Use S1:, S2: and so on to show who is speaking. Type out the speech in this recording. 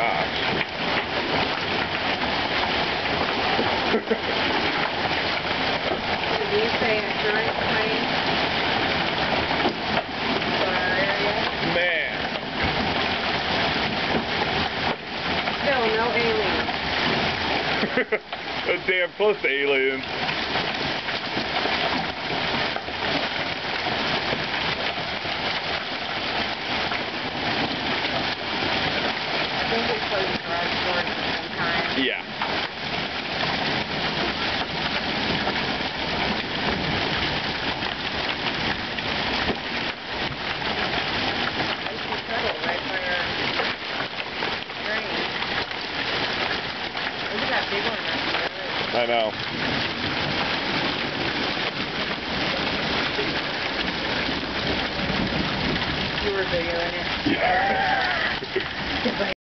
S1: gosh. Did you say insurance claim?
S2: Man.
S1: No aliens.
S2: Damn close to aliens.
S1: That big one right there.
S2: I know.
S1: You were bigger than it.
S2: Yeah.